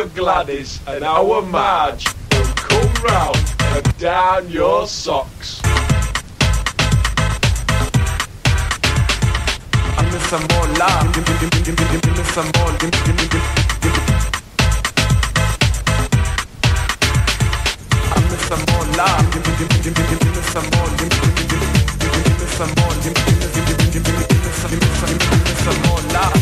our Gladys and our Marge will come round and down your socks. I miss some more love. Give me some more. I. Give me some more. Give. Give some more love.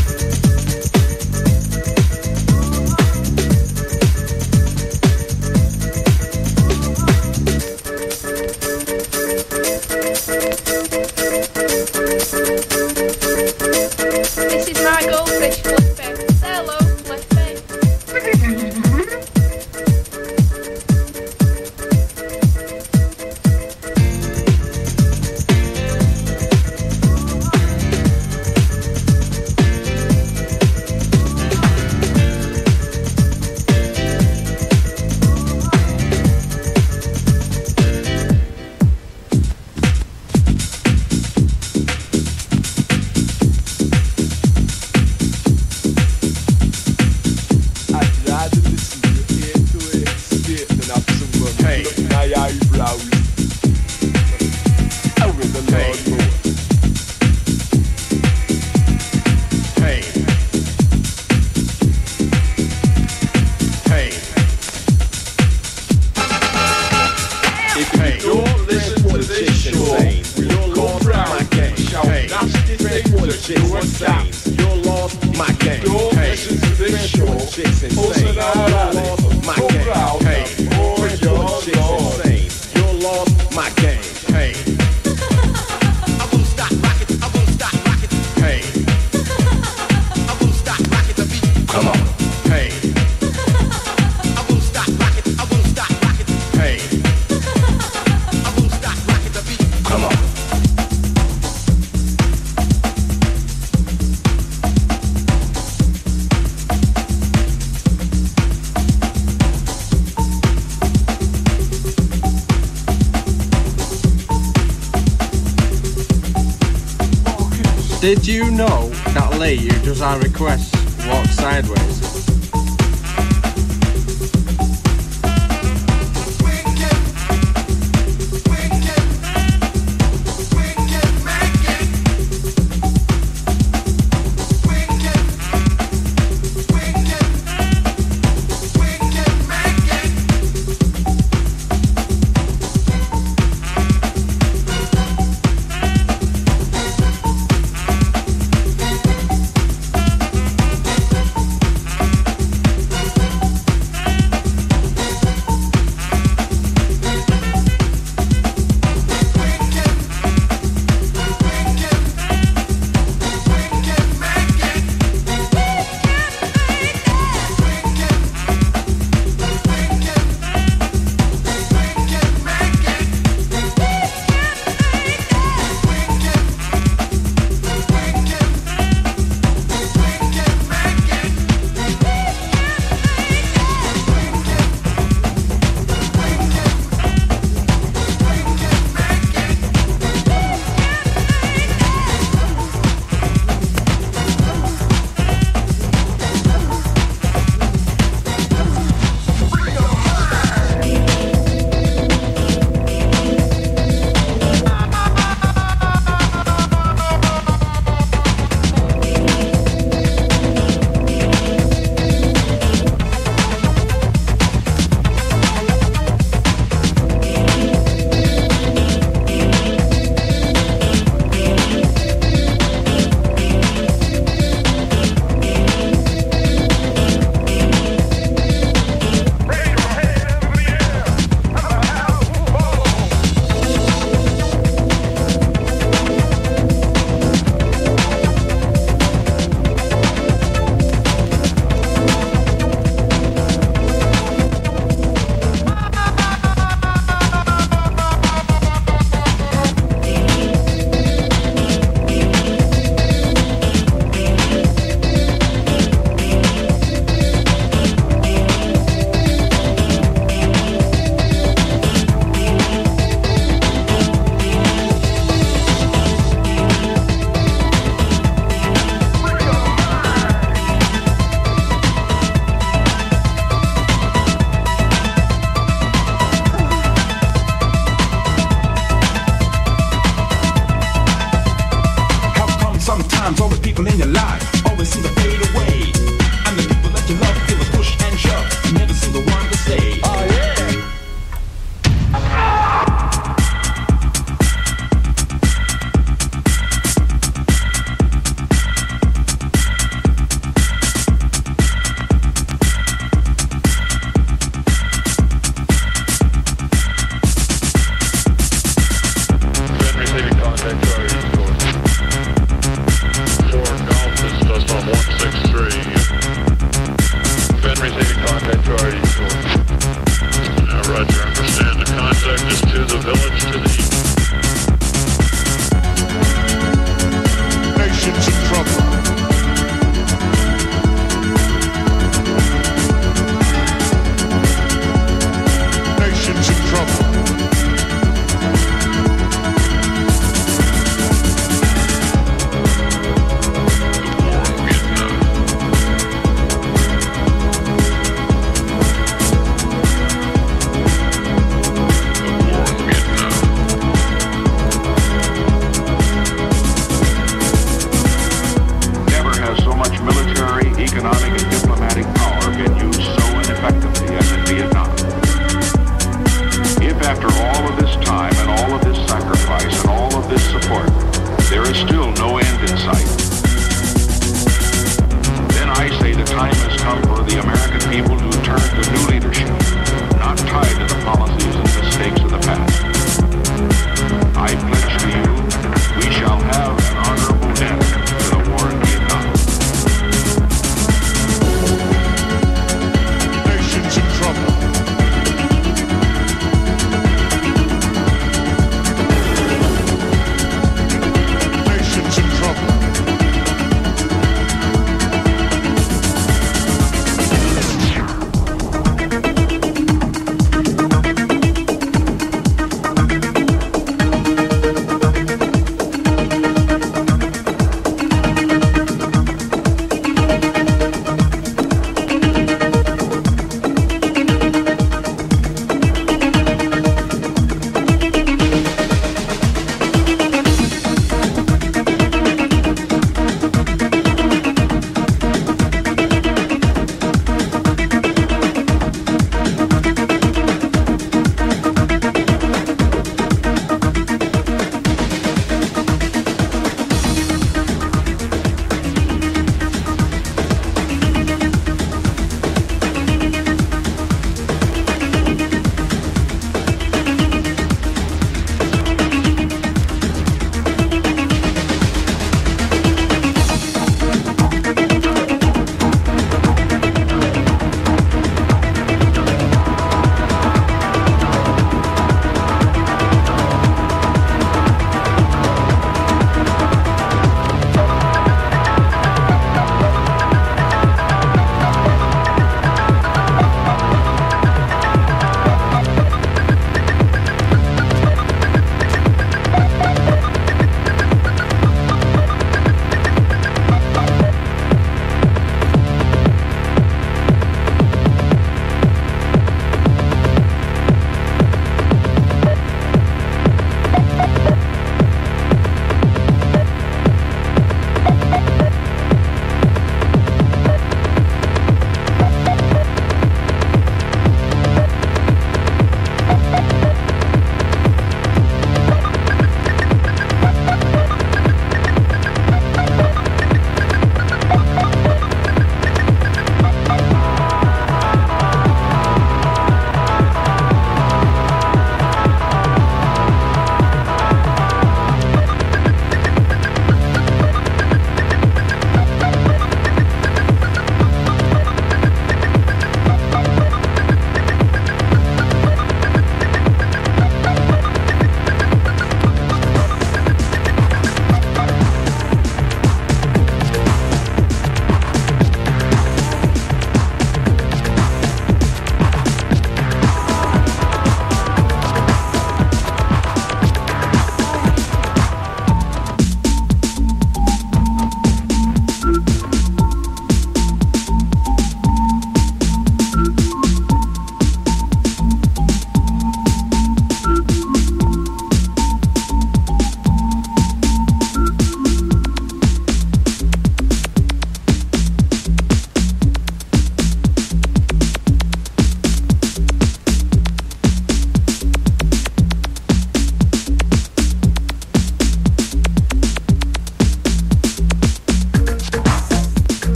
Do you know that lady who does our requests walks sideways?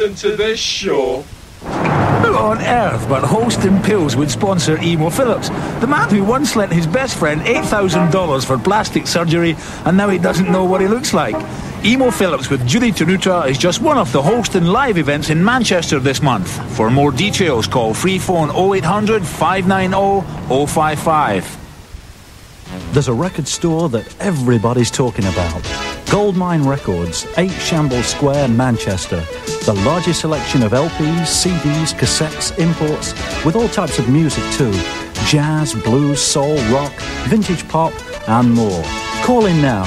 Listen to this show, Who on earth but Holsten Pils would sponsor Emo Philips? The man who once lent his best friend $8,000 for plastic surgery and now he doesn't know what he looks like. Emo Philips with Judy Tenuta is just one of the Holsten live events in Manchester this month. For more details, call free phone 0800 590 055. There's a record store that everybody's talking about. Goldmine Records, 8 Shambles Square, Manchester. The largest selection of LPs, CDs, cassettes, imports, with all types of music too. Jazz, blues, soul, rock, vintage pop, and more. Call in now.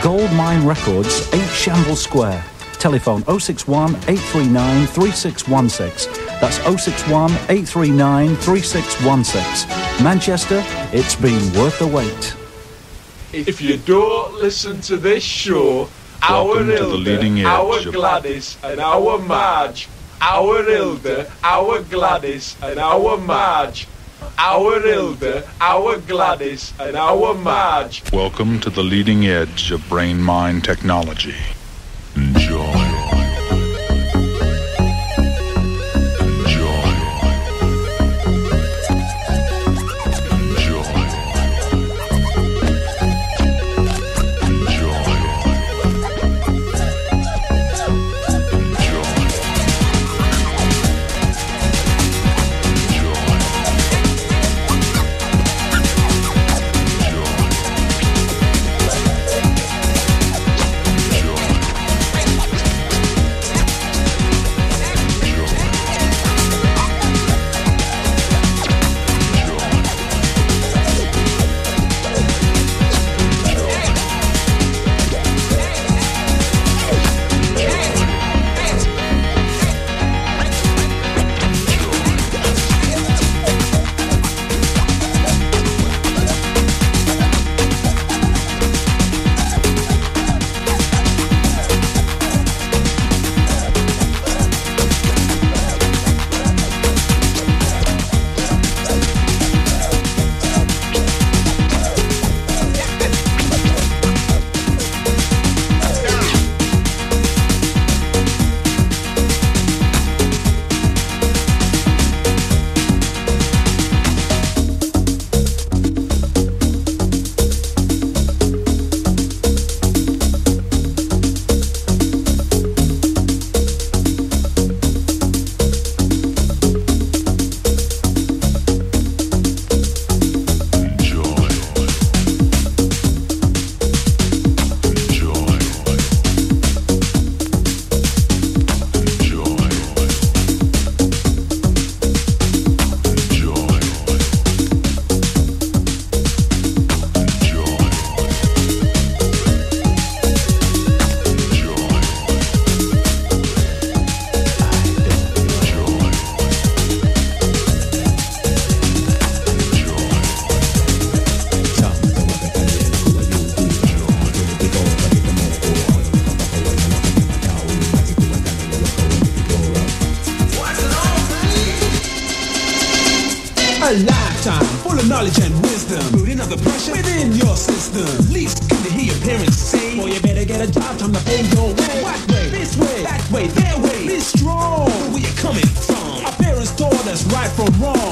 Goldmine Records, 8 Shambles Square. Telephone 061 839 3616. That's 061 839 3616. Manchester, it's been worth the wait. If you don't listen to this show, our Welcome the Hilda, leading edge our Gladys, and our Marge, our Hilda, our Gladys, and our Marge, our Hilda, our Gladys, and our Marge. Welcome to the leading edge of brain mind technology.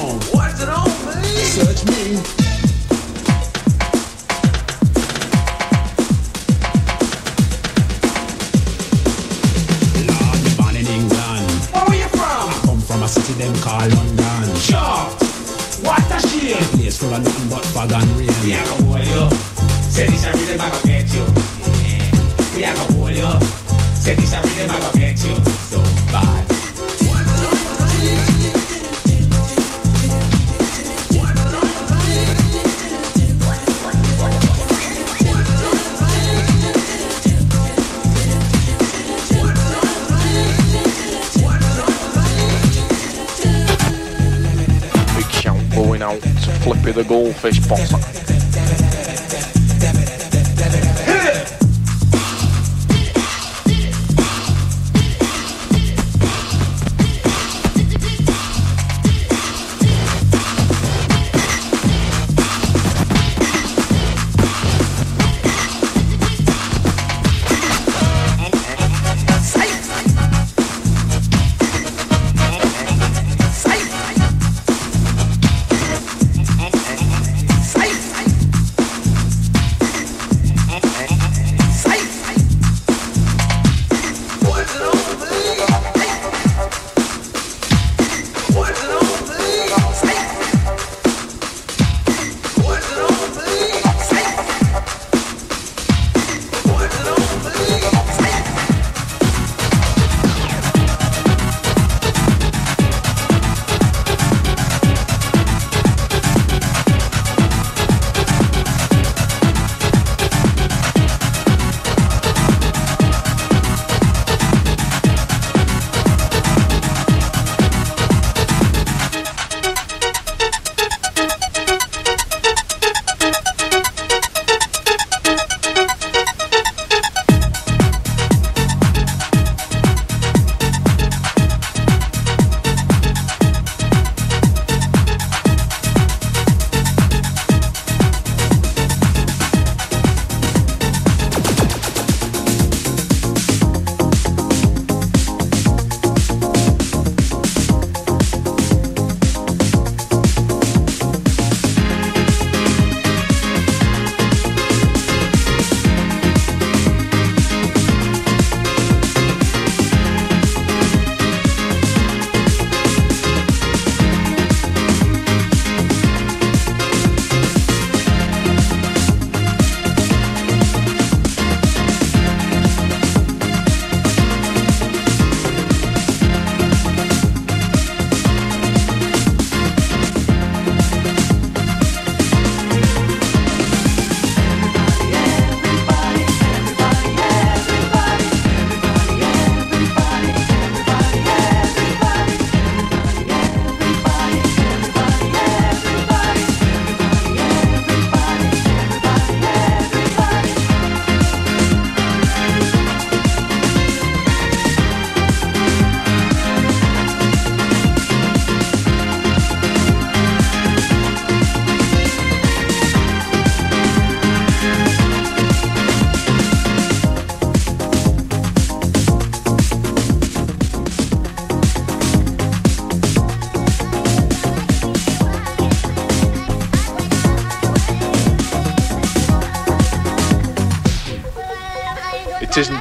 What's it on me? Search me. Lord, born in England. Where were you from? I come from a city them call London. Sure. What a shame. Place full of nothing but fog and rain. We are gonna hold you. Say this a rhythm, I gonna get you. Yeah. We are gonna hold you. Say this a rhythm, I gonna get you. Out to Flippy the goldfish bomber. It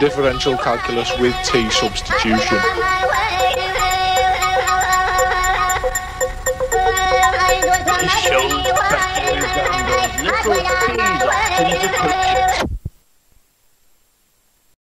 differential calculus with t substitution. Shows little.